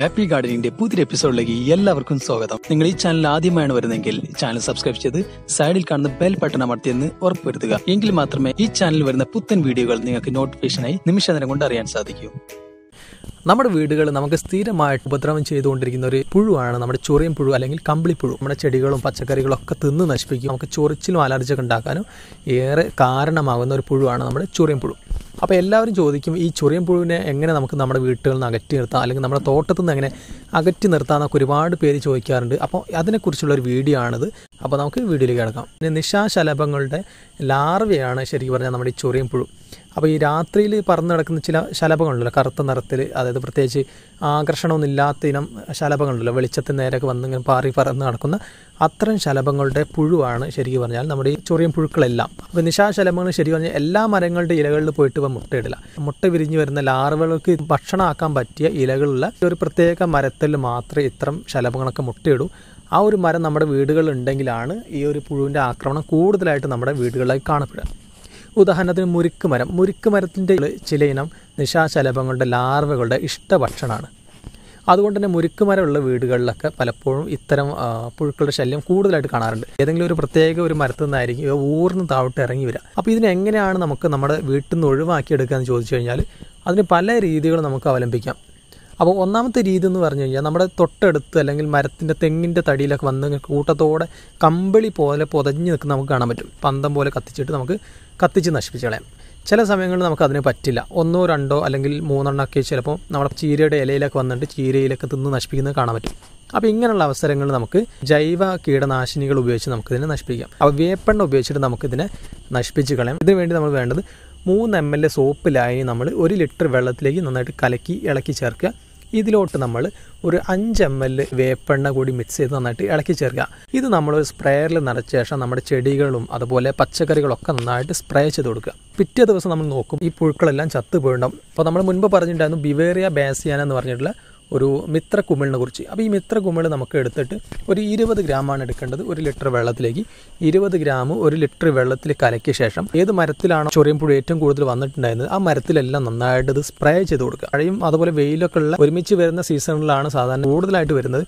Happy ഗാർഡനിന്റെ പുതിയൊരു എപ്പിസോഡിലേക്ക് എല്ലാവർക്കും സ്വാഗതം. നിങ്ങൾ ഈ ചാനൽ ആദ്യമായാണ് വരുന്നതെങ്കിൽ ചാനൽ സബ്സ്ക്രൈബ് ചെയ്ത് സൈഡിൽ കാണുന്ന ബെൽ ബട്ടൺ അമർത്തിയെന്ന് ഉറപ്പുവരുത്തുക. എങ്കിൽ മാത്രമേ ഈ ചാനലിൽ വരുന്ന പുത്തൻ വീഡിയോകൾ നിങ്ങൾക്ക് നോട്ടിഫിക്കേഷനായി നിമിഷ നേരം കൊണ്ട് അറിയാൻ സാധിക്കൂ. നമ്മുടെ വീടുകൾ നമുക്ക് സ്ഥിരമായിട്ട് ഉപദ്രവം ചെയ്തുകൊണ്ടിരിക്കുന്ന ഒരു പുഴുവാണ്. നമ്മുടെ ചൊറിയും പുഴു അല്ലെങ്കിൽ കമ്പിളിപ്പുഴു നമ്മുടെ ചെടികളും പച്ചക്കറികളും ഒക്കെ തിന്ന് നശിപ്പിക്കും. നമുക്ക് ചൊറിച്ചിലും അലർജി ഉണ്ടാക്കാനും ഏറെ കാരണമാകുന്ന ഒരു പുഴുവാണ് നമ്മുടെ ചൊറിയും പുഴു. അപ്പോൾ എല്ലാവരും ചോദിക്കും ഈ ചൊറിയൻ പുഴുവിനെ എങ്ങനെ നമുക്ക് നമ്മുടെ വീട്ടുകളിൽ നിന്ന് അകറ്റി നിർത്താം? അല്ലെങ്കിൽ നമ്മുടെ തോട്ടത്തിൽ നിന്ന് എങ്ങനെ അകറ്റി നിർത്താം എന്നൊക്കെ ഒരുപാട് പേര് ചോദിക്കാറുണ്ട്. അപ്പോൾ അതിനെക്കുറിച്ചുള്ള ഒരു വീഡിയോ ആണിത്. അപ്പോൾ നമുക്ക് വീഡിയോയിലേക്ക് കിടക്കാം. പിന്നെ നിശാശലഭങ്ങളുടെ ലാർവയാണ് ശരിക്കും പറഞ്ഞാൽ നമ്മുടെ ഈ ചൊറിയൻ പുഴു അപ്പോൾ ഈ രാത്രിയിൽ പറന്ന് നടക്കുന്ന ചില ശലഭങ്ങളുണ്ടല്ലോ കറുത്ത നിറത്തിൽ അതായത് പ്രത്യേകിച്ച് ആകർഷണമൊന്നും ഇല്ലാത്ത ഇനം ശലഭങ്ങളുണ്ടല്ലോ വെളിച്ചത്തിന് നേരൊക്കെ വന്ന് ഇങ്ങനെ പാറി പറന്ന് നടക്കുന്ന അത്തരം ശലഭങ്ങളുടെ പുഴുവാണ് ശരിക്കും പറഞ്ഞാൽ നമ്മുടെ ഈ ചൊറിയൻ പുഴുക്കളെല്ലാം. അപ്പോൾ നിശാശലഭങ്ങൾ ശരിക്കും പറഞ്ഞാൽ എല്ലാ മരങ്ങളുടെ ഇലകളിൽ പോയിട്ട് ഇപ്പം മുട്ടയിടില്ല മുട്ട വിരിഞ്ഞു വരുന്ന ലാർവകൾക്ക് ഭക്ഷണമാക്കാൻ പറ്റിയ ഇലകളുള്ള ഒരു പ്രത്യേക മരത്തിൽ മാത്രമേ ഇത്തരം ശലഭങ്ങളൊക്കെ മുട്ടയിടൂ. ആ ഒരു മരം നമ്മുടെ വീടുകളിൽ ഉണ്ടെങ്കിലാണ് ഈ ഒരു പുഴുവിന്റെ ആക്രമണം കൂടുതലായിട്ട് നമ്മുടെ വീടുകളിലേക്ക് കാണപ്പെടുക. ഉദാഹരണത്തിന് മുരുക്ക് മരം. മുരുക്ക് മരത്തിന്റെ ചില ഇനം നിശാശലഭങ്ങളുടെ ലാർവകളുടെ ഇഷ്ടഭക്ഷണമാണ്. അതുകൊണ്ട് തന്നെ മുരുക്ക് മരമുള്ള വീടുകളിലൊക്കെ പലപ്പോഴും ഇത്തരം പുഴുക്കളുടെ ശല്യം കൂടുതലായിട്ട് കാണാറുണ്ട്. ഏതെങ്കിലും ഒരു പ്രത്യേക ഒരു മരത്തു നിന്നായിരിക്കും ഊർന്ന് താഴോട്ട് ഇറങ്ങി വരിക. അപ്പോൾ ഇതിനെ എങ്ങനെയാണ് നമുക്ക് നമ്മുടെ വീട്ടിൽ നിന്ന് ഒഴിവാക്കിയെടുക്കുക എന്ന് ചോദിച്ചു കഴിഞ്ഞാൽ അതിന് പല രീതികൾ നമുക്ക് അവലംബിക്കാം. അപ്പോൾ ഒന്നാമത്തെ രീതി എന്ന് പറഞ്ഞു കഴിഞ്ഞാൽ നമ്മുടെ തൊട്ടടുത്ത് അല്ലെങ്കിൽ മരത്തിന്റെ തെങ്ങിന്റെ തടിയിലൊക്കെ വന്ന് കൂട്ടത്തോടെ കമ്പിളി പോലെ പൊതഞ്ഞ് നിൽക്കുന്ന നമുക്ക് കാണാൻ പറ്റും. പന്തം പോലെ കത്തിച്ചിട്ട് നമുക്ക് കത്തിച്ച് നശിപ്പിച്ച് കളയാം. ചില സമയങ്ങളിൽ നമുക്ക് അതിന് പറ്റില്ല. ഒന്നോ രണ്ടോ അല്ലെങ്കിൽ മൂന്നെണ്ണം ഒക്കെ ചിലപ്പോൾ നമ്മുടെ ചീരയുടെ ഇലയിലൊക്കെ വന്നിട്ട് ചീരയിലൊക്കെ തിന്ന് നശിപ്പിക്കുന്നത് കാണാൻ പറ്റും. അപ്പോൾ ഇങ്ങനെയുള്ള അവസരങ്ങളിൽ നമുക്ക് ജൈവ കീടനാശിനികൾ ഉപയോഗിച്ച് നമുക്കിതിനെ നശിപ്പിക്കാം. അപ്പോൾ വേപ്പെണ്ണ ഉപയോഗിച്ചിട്ട് നമുക്കിതിനെ നശിപ്പിച്ച് കളയാം. ഇതിനു വേണ്ടി നമ്മൾ വേണ്ടത് മൂന്ന് എം എൽ എ സോപ്പ് ലായനി നമ്മൾ ഒരു ലിറ്റർ വെള്ളത്തിലേക്ക് നന്നായിട്ട് കലക്കി ഇളക്കി ചേർക്കുക. ഇതിലോട്ട് നമ്മൾ ഒരു അഞ്ച് എം എൽ വേപ്പെണ്ണ കൂടി മിക്സ് ചെയ്ത് നന്നായിട്ട് ഇളക്കി ചേർക്കുക. ഇത് നമ്മൾ സ്പ്രേയറിൽ നിറച്ച ശേഷം നമ്മുടെ ചെടികളും അതുപോലെ പച്ചക്കറികളൊക്കെ നന്നായിട്ട് സ്പ്രേ ചെയ്ത് കൊടുക്കുക. പിറ്റേ ദിവസം നമ്മൾ നോക്കും ഈ പുഴുക്കളെല്ലാം ചത്തു പോയിണ്ടാവും അപ്പോൾ നമ്മൾ മുൻപ് പറഞ്ഞിട്ടുണ്ടായിരുന്നു ബിവേറിയ ബാസിയാന എന്ന് പറഞ്ഞിട്ടുള്ള ഒരു മിത്ര കുമിളിനെ കുറിച്ച്. അപ്പോൾ ഈ മിത്ര കുമിൾ നമുക്ക് എടുത്തിട്ട് ഒരു ഇരുപത് ഗ്രാമാണ് എടുക്കേണ്ടത് ഒരു ലിറ്റർ വെള്ളത്തിലേക്ക്. ഇരുപത് ഗ്രാം ഒരു ലിറ്റർ വെള്ളത്തിൽ കലക്കിയ ശേഷം ഏത് മരത്തിലാണോ ചൊറിയും പുഴ ഏറ്റവും കൂടുതൽ വന്നിട്ടുണ്ടായിരുന്നത് ആ മരത്തിലെല്ലാം നന്നായിട്ട് ഇത് സ്പ്രേ ചെയ്ത് കൊടുക്കുക. മഴയും അതുപോലെ വെയിലൊക്കെ ഉള്ള ഒരുമിച്ച് വരുന്ന സീസണിലാണ് സാധാരണ കൂടുതലായിട്ട് വരുന്നത്.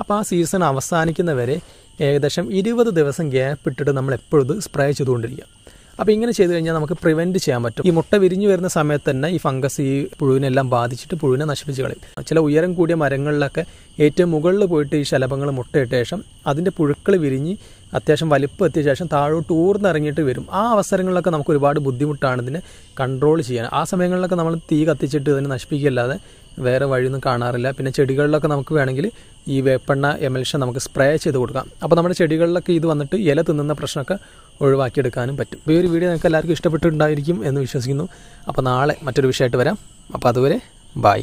അപ്പോൾ ആ സീസൺ അവസാനിക്കുന്നവരെ ഏകദേശം ഇരുപത് ദിവസം ഗ്യാപ്പ് ഇട്ടിട്ട് നമ്മൾ എപ്പോഴും സ്പ്രേ ചെയ്തുകൊണ്ടിരിക്കുക. അപ്പോൾ ഇങ്ങനെ ചെയ്തു കഴിഞ്ഞാൽ നമുക്ക് പ്രിവെന്റ് ചെയ്യാൻ പറ്റും. ഈ മുട്ട വിരിഞ്ഞു വരുന്ന സമയത്ത് തന്നെ ഈ ഫംഗസ് ഈ പുഴുവിനെല്ലാം ബാധിച്ചിട്ട് പുഴുവിനെ നശിപ്പിച്ച് കളയും. ചില ഉയരം കൂടിയ മരങ്ങളിലൊക്കെ ഏറ്റവും മുകളിൽ പോയിട്ട് ഈ ശലഭങ്ങൾ മുട്ടയിട്ട ശേഷം അതിന്റെ പുഴുക്കൾ വിരിഞ്ഞ് അത്യാവശ്യം വലിപ്പം എത്തിയ ശേഷം താഴോട്ട് ഊർന്നിറങ്ങിയിട്ട് വരും. ആ അവസരങ്ങളിലൊക്കെ നമുക്ക് ഒരുപാട് ബുദ്ധിമുട്ടാണ് ഇതിനെ കൺട്രോൾ ചെയ്യാൻ. ആ സമയങ്ങളിലൊക്കെ നമ്മൾ തീ കത്തിച്ചിട്ട് ഇതിനെ നശിപ്പിക്കുകയല്ലാതെ വേറെ വഴിയൊന്നും കാണാറില്ല. പിന്നെ ചെടികളിലൊക്കെ നമുക്ക് വേണമെങ്കിൽ ഈ വേപ്പെണ്ണ എമൽഷൻ നമുക്ക് സ്പ്രേ ചെയ്ത് കൊടുക്കാം. അപ്പോൾ നമ്മുടെ ചെടികളിലൊക്കെ ഇത് വന്നിട്ട് ഇല തിന്നുന്ന പ്രശ്നമൊക്കെ ഒഴിവാക്കിയെടുക്കാനും പറ്റും. അപ്പോൾ ഈ ഒരു വീഡിയോ നിങ്ങൾക്ക് എല്ലാവർക്കും ഇഷ്ടപ്പെട്ടിട്ടുണ്ടായിരിക്കും എന്ന് വിശ്വസിക്കുന്നു. അപ്പോൾ നാളെ മറ്റൊരു വിഷയമായിട്ട് വരാം. അപ്പോൾ അതുവരെ ബായ്